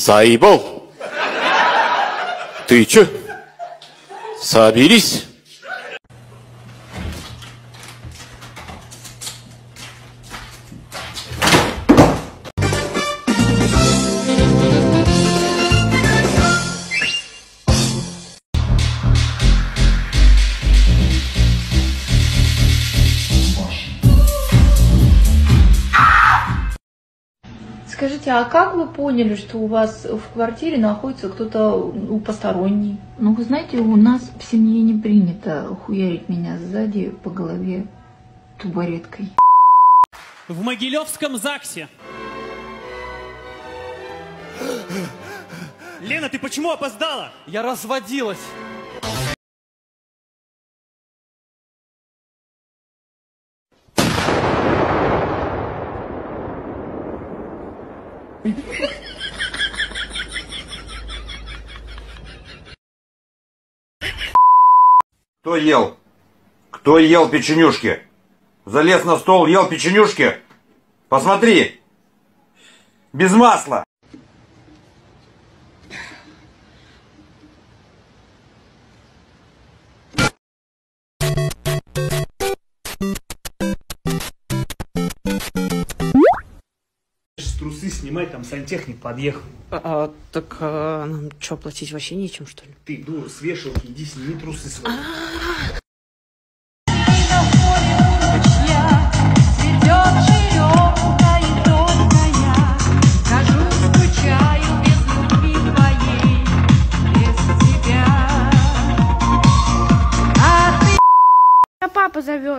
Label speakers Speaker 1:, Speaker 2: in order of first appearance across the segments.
Speaker 1: Заебал. Ты чё? Соберись.
Speaker 2: Скажите, а как вы поняли, что у вас в квартире находится кто-то у посторонний? Ну, вы знаете, у нас в семье не принято хуярить меня сзади по голове тубареткой.
Speaker 3: В Могилевском ЗАГСе. Лена, ты почему опоздала?
Speaker 4: Я разводилась.
Speaker 5: Кто ел? Кто ел печенюшки? Залез на стол, ел печенюшки? Посмотри! Без масла!
Speaker 3: Снимай, там сантехник подъехал.
Speaker 6: А, а, так а, нам что, платить вообще нечем, что ли?
Speaker 3: Ты, дура, с вешалки иди сними трусы свои.
Speaker 7: А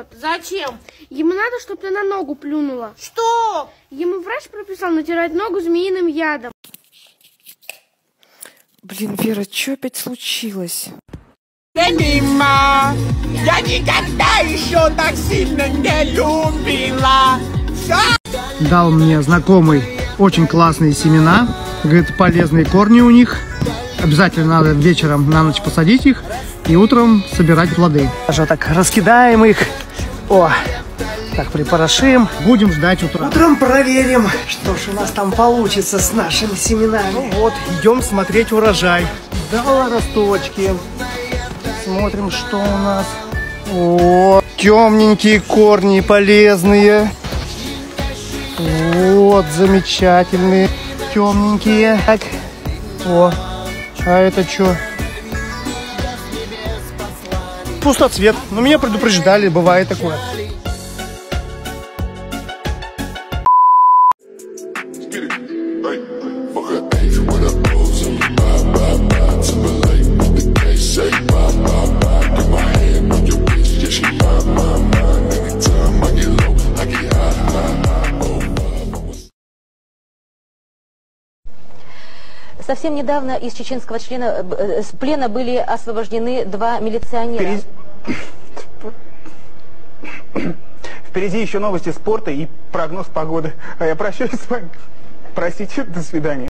Speaker 7: зовет. Зачем? Ему надо, чтобы ты на ногу плюнула. Что? Ему врач прописал натирать ногу змеиным ядом.
Speaker 6: Блин, Вера, что опять случилось?
Speaker 8: мимо. Я никогда еще так сильно не любила.
Speaker 9: дал мне знакомый очень классные семена. Говорит, полезные корни у них. Обязательно надо вечером на ночь посадить их и утром собирать плоды. Даже вот так раскидаем их. О, так припорошим. Будем ждать утра. Утром проверим, что ж у нас там получится с нашими семенами. Ну вот, идем смотреть урожай. Дала росточки. Смотрим, что у нас. О, темненькие корни полезные. Вот, замечательные, темненькие. Так, о, а это что? Пустоцвет. Но меня предупреждали, бывает такое.
Speaker 10: Совсем недавно из чеченского члена, э, э, с плена были освобождены два милиционера.
Speaker 11: Впереди еще новости спорта и прогноз погоды. А я прощаюсь с вами. Простите, до свидания.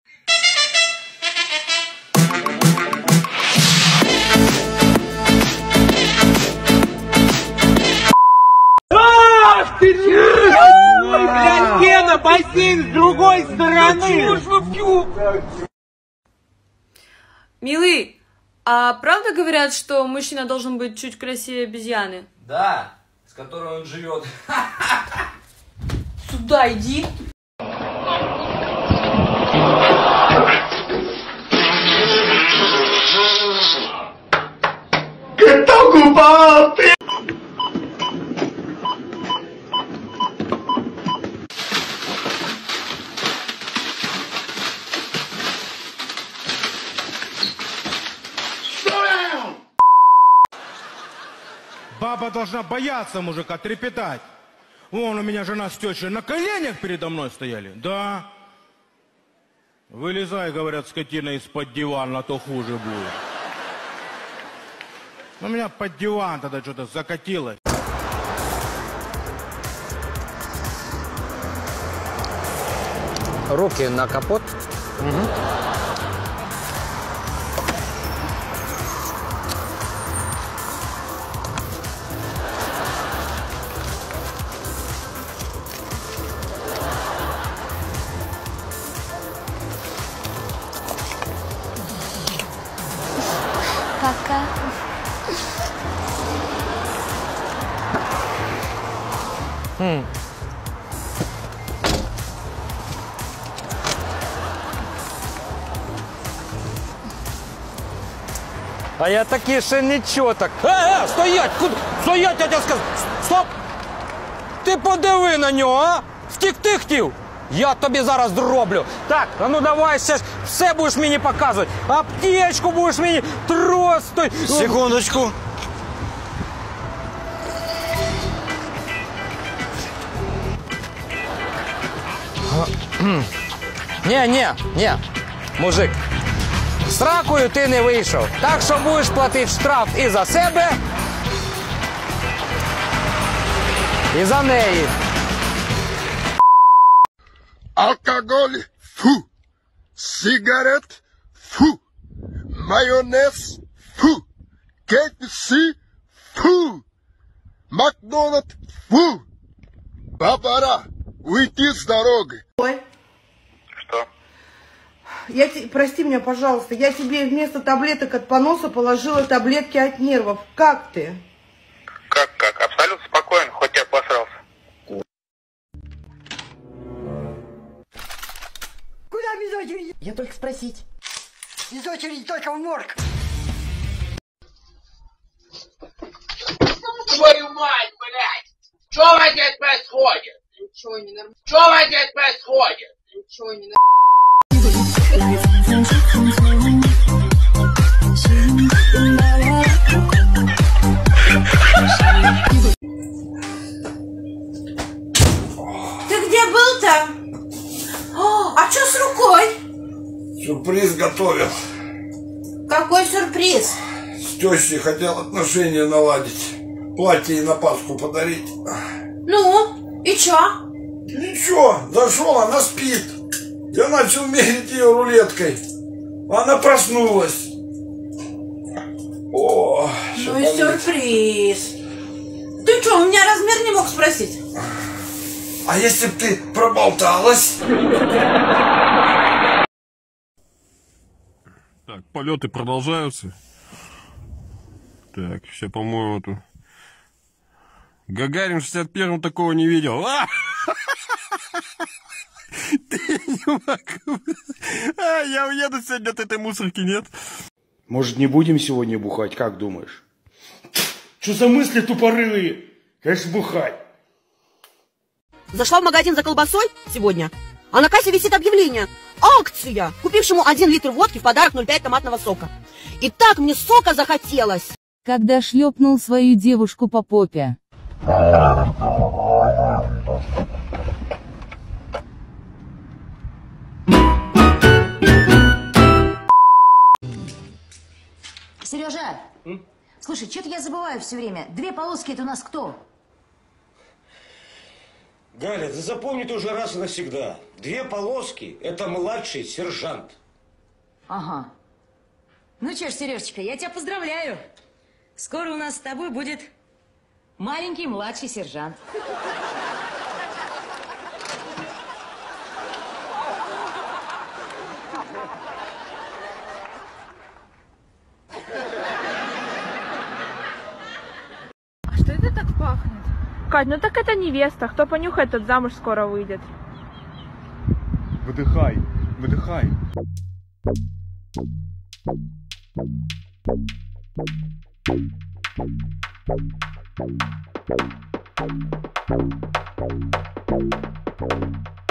Speaker 8: Бассейн с другой стороны!
Speaker 12: Милый, а правда говорят, что мужчина должен быть чуть красивее обезьяны?
Speaker 4: Да, с которой он живет.
Speaker 12: Сюда иди.
Speaker 8: Кто купал ты?
Speaker 13: Баба должна бояться мужика, трепетать. Вон у меня жена с тещей на коленях передо мной стояли. Да. Вылезай, говорят, скотина из-под дивана, а то хуже будет. У меня под диван тогда что-то закатилось.
Speaker 14: Руки на капот. Хм. А я таки ще нічого так. Е, е, стоять! Куди? Стоять, я тебе сказав! Стоп! Ти подиви на нього, а? Втікти хотів! Я тобі зараз зроблю. Так, а ну давай все, ж- все будеш мені показувати. Аптечку будеш мені трос той.
Speaker 5: Секундочку.
Speaker 14: Ні, ні, ні, мужик. З ракою ти не вийшов. Так що будеш платити штраф і за себе, і за неї.
Speaker 15: Алкоголь – фу. Сигарет – фу. Майонез – фу. КФС – фу. Макдональд – фу. Бабара, уйти с дороги.
Speaker 16: Ой. Я те- прости меня, пожалуйста, я тебе вместо таблеток от поноса положила таблетки от нервов. Как ты?
Speaker 17: Как, как? Абсолютно спокоен, хоть я посрался.
Speaker 18: Куда без очереди? Я только спросить. Без очереди только в морг.
Speaker 14: Твою мать, блядь! Что в здесь происходит? Ничего не нормально. Что в здесь происходит? Ничего не
Speaker 19: Ты
Speaker 15: Сюрприз готовил.
Speaker 19: Какой сюрприз?
Speaker 15: С тещей хотел отношения наладить. Платье ей на Пасху подарить.
Speaker 19: Ну, и чё?
Speaker 15: Ничего, зашел, она спит. Я начал мерить ее рулеткой. Она проснулась. О,
Speaker 19: Ну и сюрприз. Ты что, у меня размер не мог спросить?
Speaker 15: А если б ты проболталась?
Speaker 20: Так, полеты продолжаются. Так, все, по-моему, тут... Гагарин в 61-м такого не видел. А! Не могу. А, я уеду сегодня от этой мусорки, нет?
Speaker 21: Может, не будем сегодня бухать, как думаешь? Что за мысли тупорылые? Конечно, бухать.
Speaker 22: Зашла в магазин за колбасой сегодня, а на кассе висит объявление. Акция! Купившему один литр водки в подарок 0,5 томатного сока. И так мне сока захотелось.
Speaker 23: Когда шлепнул свою девушку по попе.
Speaker 24: Сережа, слушай, что-то я забываю все время. Две полоски это у нас кто?
Speaker 25: Галя, ты запомни ты уже раз и навсегда. Две полоски – это младший сержант.
Speaker 24: Ага. Ну что ж, Сережечка, я тебя поздравляю. Скоро у нас с тобой будет маленький младший сержант.
Speaker 26: Кать, ну так это невеста. Кто понюхает, тот замуж скоро выйдет.
Speaker 13: Выдыхай, выдыхай.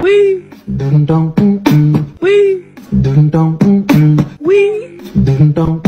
Speaker 14: We, Dun dun dun dun. Wee! Dun dun dun dun. Wee! Dun dun